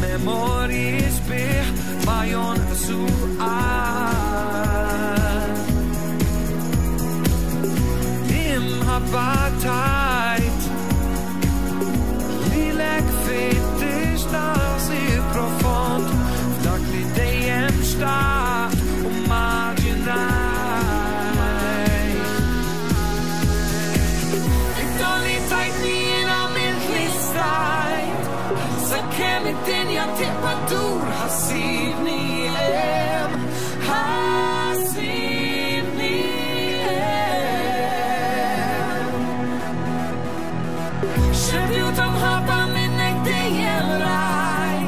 Memories bear my own soul. hem Inte när jag tippar dur Hasib ni em Hasib ni em Шевлютом хапами негде є райт